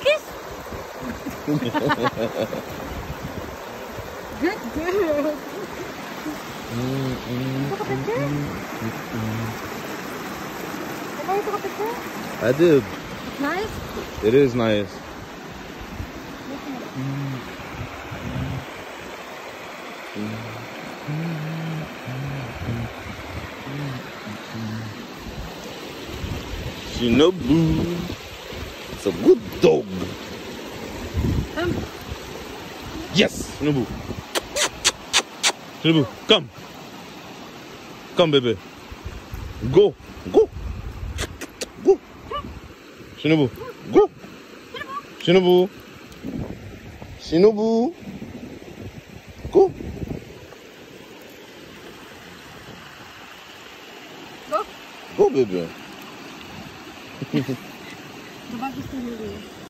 Kiss. Good girl. Ito ka picture? Ano ito ka picture? I did. Nice. It is nice. Shinobu. It's a good dog. Come. Yes, Shinobu. Shinobu, come. Come, baby. Go. Go. Go. Shinobu, go. Shinobu. Shinobu. Go, baby. Diba gusto niyo